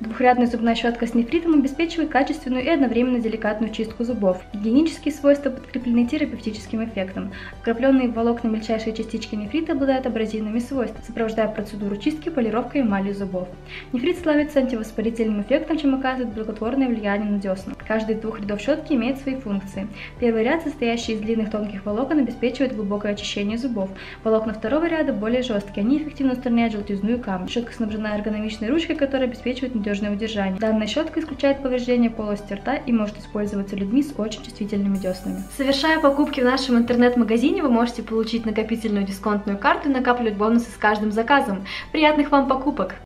Двухрядная зубная щетка с нефритом обеспечивает качественную и одновременно деликатную чистку зубов. Гигиенические свойства подкреплены терапевтическим эффектом. Вкрапленные волокна мельчайшие частички нефрита обладают абразивными свойствами, сопровождая процедуру чистки полировкой эмали зубов. Нефрит славится антивоспалительным эффектом, чем оказывает благотворное влияние на десна. Каждый из двух рядов щетки имеет свои функции. Первый ряд, состоящий из длинных тонких волокон, обеспечивает глубокое очищение зубов. Волокна второго ряда более жесткие, они эффективно устраняют желтизну и камни. Щетка снабжена эргономичной ручкой, которая обеспечивает надежное удержание. Данная щетка исключает повреждение полости рта и может использоваться людьми с очень чувствительными деснами. Совершая покупки в нашем интернет-магазине, вы можете получить накопительную дисконтную карту и накапливать бонусы с каждым заказом. Приятных вам покупок!